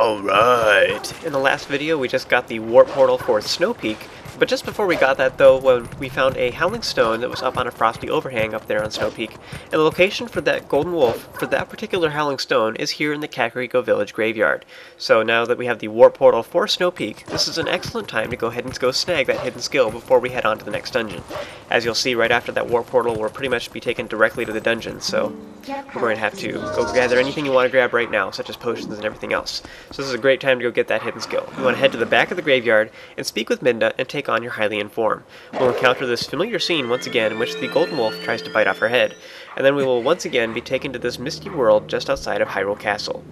Alright! In the last video we just got the warp portal for Snow Peak, but just before we got that though, when we found a Howling Stone that was up on a frosty overhang up there on Snow Peak, and the location for that Golden Wolf for that particular Howling Stone is here in the Kakariko Village Graveyard. So now that we have the warp portal for Snow Peak, this is an excellent time to go ahead and go snag that hidden skill before we head on to the next dungeon. As you'll see right after that warp portal, we'll pretty much be taken directly to the dungeon, so we're going to have to go gather anything you want to grab right now, such as potions and everything else. So this is a great time to go get that hidden skill. You want to head to the back of the graveyard and speak with Midna and take on your Hylian form. We'll encounter this familiar scene once again in which the Golden Wolf tries to bite off her head, and then we will once again be taken to this misty world just outside of Hyrule Castle.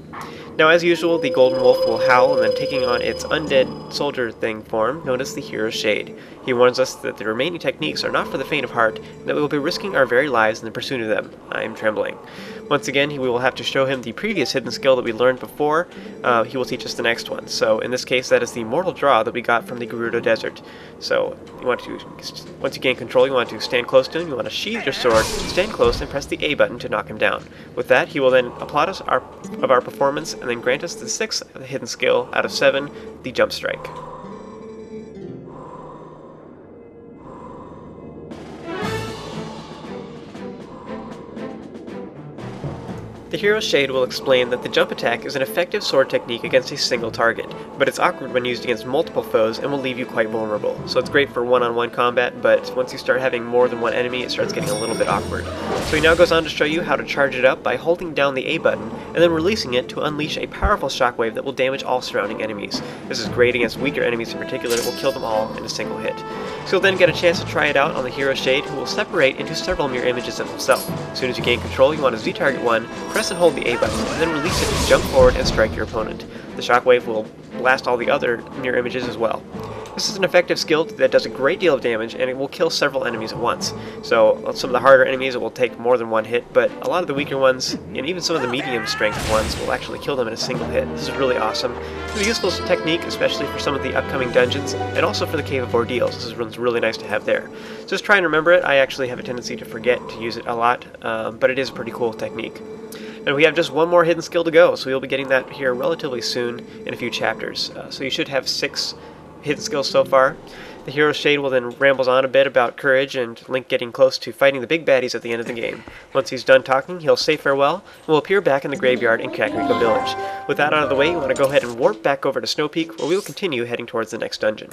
Now, as usual, the Golden Wolf will howl and then taking on its undead soldier thing form, known as the Hero's Shade. He warns us that the remaining techniques are not for the faint of heart, and that we will be risking our very lives in the pursuit of them. I am trembling. Once again, we will have to show him the previous hidden skill that we learned before. Uh, he will teach us the next one. So in this case, that is the Mortal Draw that we got from the Gerudo Desert. So you want to, once you gain control, you want to stand close to him. You want to sheathe your sword, stand close, and press the A button to knock him down. With that, he will then applaud us our, of our performance and then grant us the sixth hidden skill out of seven, the Jump Strike. The Hero's Shade will explain that the jump attack is an effective sword technique against a single target, but it's awkward when used against multiple foes and will leave you quite vulnerable. So it's great for one-on-one -on -one combat, but once you start having more than one enemy, it starts getting a little bit awkward. So he now goes on to show you how to charge it up by holding down the A button and then releasing it to unleash a powerful shockwave that will damage all surrounding enemies. This is great against weaker enemies in particular, it will kill them all in a single hit. So you'll then get a chance to try it out on the Hero's Shade, who will separate into several mirror images of himself. As soon as you gain control, you want to Z-target one, press and hold the A button, and then release it to jump forward and strike your opponent. The shockwave will blast all the other mirror images as well. This is an effective skill that does a great deal of damage, and it will kill several enemies at once. So some of the harder enemies it will take more than one hit, but a lot of the weaker ones, and even some of the medium strength ones, will actually kill them in a single hit. This is really awesome. It's a useful technique, especially for some of the upcoming dungeons, and also for the Cave of Ordeals. This is really nice to have there. Just try and remember it. I actually have a tendency to forget to use it a lot, um, but it is a pretty cool technique. And we have just one more hidden skill to go, so we'll be getting that here relatively soon in a few chapters. Uh, so you should have six hidden skills so far. The Hero Shade will then rambles on a bit about courage and Link getting close to fighting the big baddies at the end of the game. Once he's done talking, he'll say farewell and will appear back in the graveyard in Kakariko Village. With that out of the way, you want to go ahead and warp back over to Snow Peak, where we will continue heading towards the next dungeon.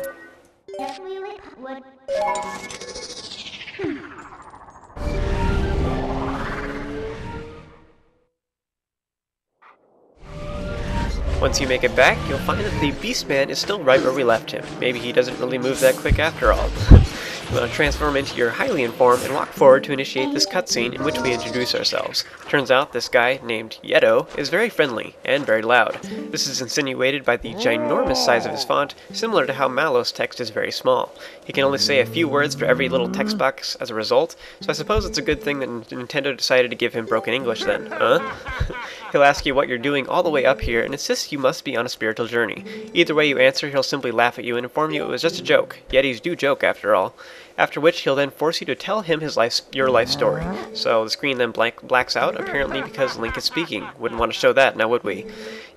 Once you make it back, you'll find that the Beastman is still right where we left him. Maybe he doesn't really move that quick after all. You want to transform into your Hylian form and walk forward to initiate this cutscene in which we introduce ourselves. Turns out this guy, named Yeto, is very friendly and very loud. This is insinuated by the ginormous size of his font, similar to how Mallow's text is very small. He can only say a few words for every little text box as a result, so I suppose it's a good thing that Nintendo decided to give him broken English then, huh? he'll ask you what you're doing all the way up here and insists you must be on a spiritual journey. Either way you answer, he'll simply laugh at you and inform you it was just a joke. Yetis do joke after all after which he'll then force you to tell him his life, your life story. So the screen then blank, blacks out, apparently because Link is speaking. Wouldn't want to show that, now would we?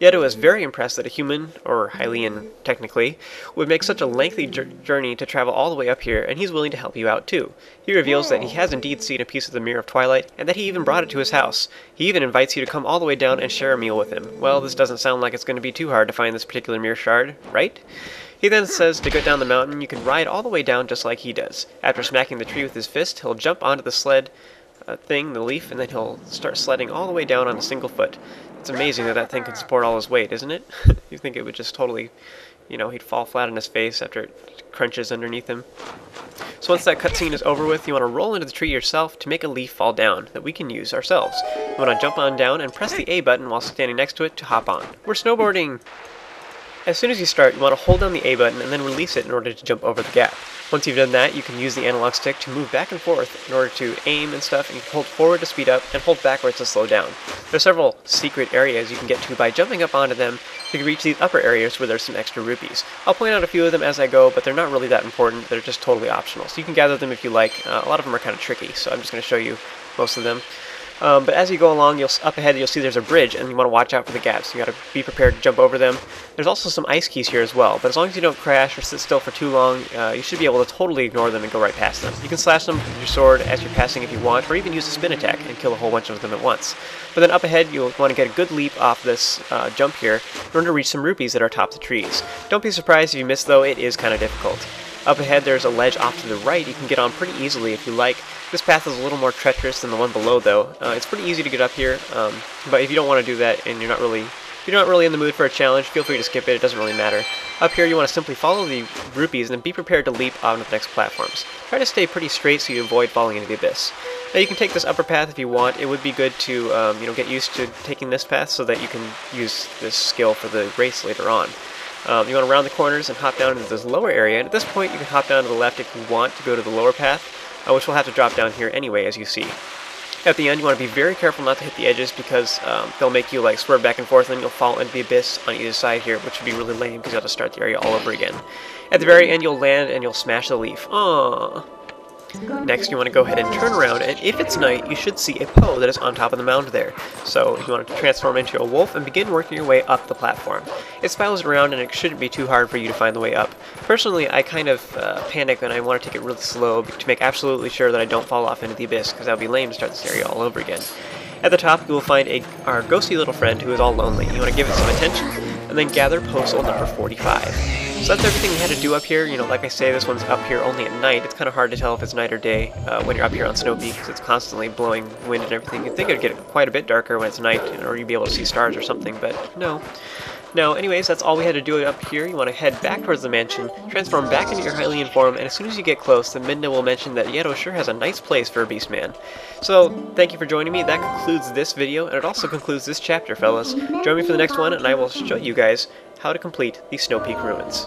Yeto is very impressed that a human, or Hylian technically, would make such a lengthy journey to travel all the way up here, and he's willing to help you out too. He reveals that he has indeed seen a piece of the Mirror of Twilight, and that he even brought it to his house. He even invites you to come all the way down and share a meal with him. Well, this doesn't sound like it's going to be too hard to find this particular mirror shard, right? He then says to go down the mountain, you can ride all the way down just like he does. After smacking the tree with his fist, he'll jump onto the sled uh, thing, the leaf, and then he'll start sledding all the way down on a single foot. It's amazing that that thing can support all his weight, isn't it? you think it would just totally, you know, he'd fall flat on his face after it crunches underneath him. So once that cutscene is over with, you want to roll into the tree yourself to make a leaf fall down that we can use ourselves. You want to jump on down and press the A button while standing next to it to hop on. We're snowboarding! As soon as you start, you want to hold down the A button and then release it in order to jump over the gap. Once you've done that, you can use the analog stick to move back and forth in order to aim and stuff, and you can hold forward to speed up and hold backwards to slow down. There are several secret areas you can get to by jumping up onto them to reach these upper areas where there's some extra rupees. I'll point out a few of them as I go, but they're not really that important, they're just totally optional. So you can gather them if you like. Uh, a lot of them are kind of tricky, so I'm just going to show you most of them. Um, but as you go along, you'll up ahead you'll see there's a bridge, and you want to watch out for the gaps. You got to be prepared to jump over them. There's also some ice Keese here as well, but as long as you don't crash or sit still for too long, uh, you should be able to totally ignore them and go right past them. You can slash them with your sword as you're passing if you want, or even use a spin attack and kill a whole bunch of them at once. But then up ahead, you'll want to get a good leap off this uh, jump here in order to reach some rupees that are atop the trees. Don't be surprised if you miss though; it is kind of difficult. Up ahead, there's a ledge off to the right you can get on pretty easily if you like. This path is a little more treacherous than the one below, though. Uh, it's pretty easy to get up here, um, but if you don't want to do that and you're not really if you're not really in the mood for a challenge, feel free to skip it, it doesn't really matter. Up here, you want to simply follow the rupees and then be prepared to leap onto the next platforms. Try to stay pretty straight so you avoid falling into the abyss. Now you can take this upper path if you want. It would be good to um, you know get used to taking this path so that you can use this skill for the race later on. Um, you want to round the corners and hop down into this lower area, and at this point you can hop down to the left if you want to go to the lower path uh, which will have to drop down here anyway, as you see. At the end, you want to be very careful not to hit the edges because um, they'll make you like swerve back and forth and you'll fall into the abyss on either side here, which would be really lame because you have to start the area all over again. At the very end, you'll land and you'll smash the leaf. Aww. Next, you want to go ahead and turn around, and if it's night, you should see a Poe that is on top of the mound there. So you want to transform into a wolf and begin working your way up the platform. It spirals around, and it shouldn't be too hard for you to find the way up. Personally, I kind of uh, panic and I want to take it really slow to make absolutely sure that I don't fall off into the abyss, because that would be lame to start this area all over again. At the top, you will find a, our ghosty little friend who is all lonely. You want to give it some attention, and then gather Poe Soul number 45. So that's everything we had to do up here. You know, like I say, this one's up here only at night. It's kind of hard to tell if it's night or day uh, when you're up here on Snow Peak because it's constantly blowing wind and everything. You'd think it'd get quite a bit darker when it's night, or you'd be able to see stars or something, but no. Now, anyways, that's all we had to do up here. You want to head back towards the mansion, transform back into your Hylian form, and as soon as you get close, the Midna will mention that Yeto sure has a nice place for a Beastman. So, thank you for joining me. That concludes this video, and it also concludes this chapter, fellas. Join me for the next one, and I will show you guys how to complete the Snow Peak Ruins.